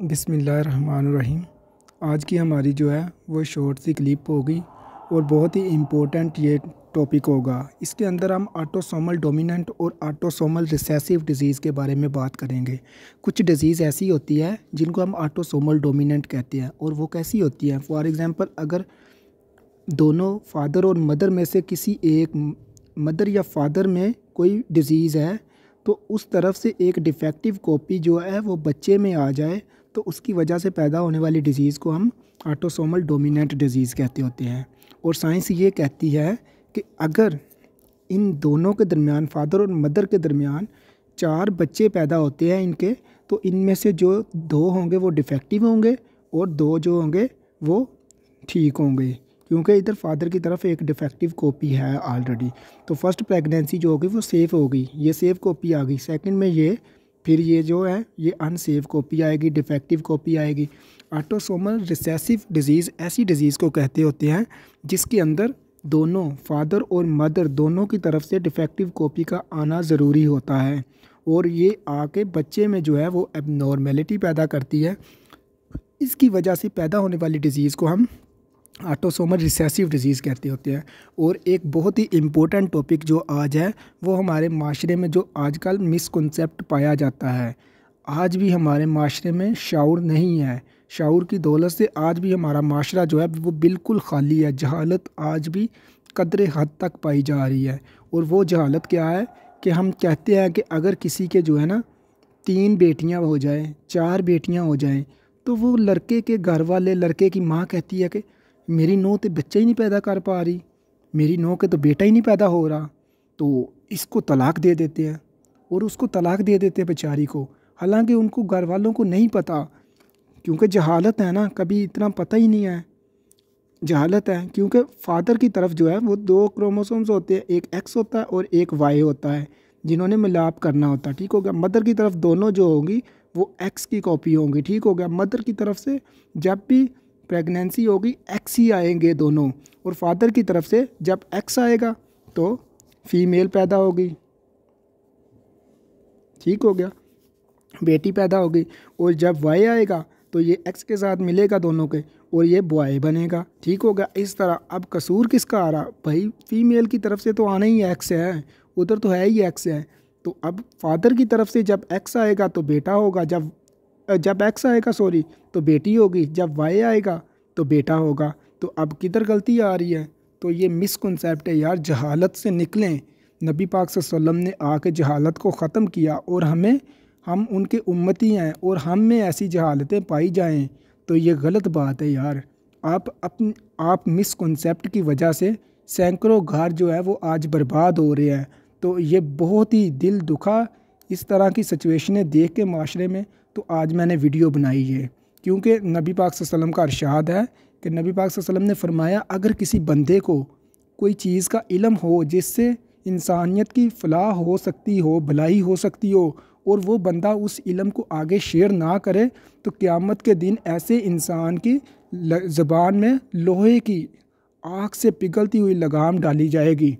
बिसमीम आज की हमारी जो है, वो शॉर्ट सी क्लिप होगी और बहुत ही इम्पोर्टेंट ये टॉपिक होगा। इसके अंदर हम आटोसोमल डोमिनेंट और आटोसोमल रिसेसिव डिज़ीज़ के बारे में बात करेंगे। कुछ डिज़ीज़ ऐसी होती है, जिनको हम आटोसोमल डोमिनेंट कहते हैं और वो कैसी होती है? फॉर एग्ज़ाम्पल अगर दोनों फादर और मदर में से किसी एक मदर या फादर में कोई डिज़ीज़ है तो उस तरफ़ से एक डिफेक्टिव कॉपी जो है, वो बच्चे में आ जाए तो उसकी वजह से पैदा होने वाली डिज़ीज़ को हम ऑटोसोमल डोमिनेंट डिज़ीज़ कहते होते हैं। और साइंस ये कहती है कि अगर इन दोनों के दरमियान फादर और मदर के दरमियान चार बच्चे पैदा होते हैं इनके तो इनमें से जो दो होंगे वो डिफेक्टिव होंगे और दो जो होंगे वो ठीक होंगे, क्योंकि इधर फादर की तरफ़ एक डिफेक्टिव कॉपी है ऑलरेडी तो फ़र्स्ट प्रेगनेंसी जो होगी वो सेफ़ होगी, ये सेफ़ कॉपी आ गई। सेकंड में ये फिर ये जो है, ये अनसेफ कॉपी आएगी डिफेक्टिव कॉपी आएगी। ऑटोसोमल रिसेसिव डिज़ीज़ ऐसी डिज़ीज़ को कहते होते हैं, जिसके अंदर दोनों फादर और मदर दोनों की तरफ़ से डिफेक्टिव कॉपी का आना ज़रूरी होता है। और ये आके बच्चे में जो है, वो एबनॉर्मेलिटी पैदा करती है। इसकी वजह से पैदा होने वाली डिज़ीज़ को हम ऑटोसोमल रिसेसिव डिज़ीज़ कहते होते हैं। और एक बहुत ही इम्पोर्टेंट टॉपिक जो आज है, वो हमारे माशरे में जो आजकल मिसकनसेप्ट पाया जाता है। आज भी हमारे माशरे में शाउर नहीं है। शाउर की दौलत से आज भी हमारा माशरा जो है, वो बिल्कुल खाली है। जहालत आज भी कदर हद तक पाई जा रही है। और वो जहालत क्या है कि हम कहते हैं कि अगर किसी के जो है ना, तीन बेटियाँ हो जाएँ, चार बेटियाँ हो जाएँ तो वो लड़के के घर वाले, लड़के की माँ कहती है कि मेरी नौ तो बच्चा ही नहीं पैदा कर पा रही। मेरी नौ के तो बेटा ही नहीं पैदा हो रहा। तो इसको तलाक दे देते हैं और उसको तलाक दे देते हैं बेचारी को। हालाँकि उनको घर वालों को नहीं पता, क्योंकि जहालत है ना, कभी इतना पता ही नहीं है। जहालत है, क्योंकि फादर की तरफ़ जो है, वो दो क्रोमोसोम्स होते हैं, एक एक्स होता है और एक वाई होता है, जिन्होंने मिलाप करना होता है। ठीक हो गया, मदर की तरफ़ दोनों जो होंगी, वो एक्स की कॉपी होंगी। ठीक हो गया, मदर की तरफ़ से जब भी प्रेगनेंसी होगी एक्स ही आएँगे दोनों। और फादर की तरफ़ से जब एक्स आएगा तो फीमेल पैदा होगी। ठीक हो गया? बेटी पैदा होगी। और जब वाई आएगा तो ये एक्स के साथ मिलेगा दोनों के, और ये बॉय बनेगा। ठीक हो गया? इस तरह। अब कसूर किसका आ रहा? भाई फीमेल की तरफ़ से तो आना ही एक्स है। उधर तो है ही एक्स है। तो अब फादर की तरफ़ से जब एक्स आएगा तो बेटा होगा। जब जब एक्स आएगा सॉरी तो बेटी होगी। जब वाई आएगा तो बेटा होगा। तो अब किधर गलती आ रही है? तो ये मिसकनसेप्ट है यार, जहालत से निकलें। नबी पाक वसल्लम ने आके जहालत को ख़त्म किया और हमें, हम उनके उम्मती हैं और हम में ऐसी जहालतें पाई जाएँ। तो ये गलत बात है यार। आप अपन आप मिसकनसेप्ट की वजह से सैकड़ों घर जो है वो आज बर्बाद हो रहे हैं। तो ये बहुत ही दिल दुखा इस तरह की सिचुएशनें देख के माशरे में तो आज मैंने वीडियो बनाई है। क्योंकि नबी पाक वसल्लम का अरशाद है कि नबी पाक वसल्लम ने फरमाया, अगर किसी बंदे को कोई चीज़ का इलम हो जिससे इंसानियत की फ़लाह हो सकती हो, भलाई हो सकती हो, और वो बंदा उस इलम को आगे शेयर ना करे तो क़्यामत के दिन ऐसे इंसान की ज़बान में लोहे की आँख से पिघलती हुई लगाम डाली जाएगी।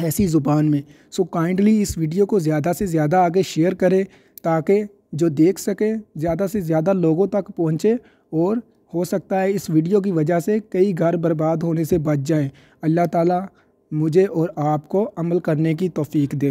ऐसी ज़ुबान में। सो so काइंडली इस वीडियो को ज़्यादा से ज़्यादा आगे शेयर करें, ताकि जो देख सके, ज़्यादा से ज़्यादा लोगों तक पहुँचे और हो सकता है इस वीडियो की वजह से कई घर बर्बाद होने से बच जाएँ। अल्लाह ताला मुझे और आपको अमल करने की तौफीक दे।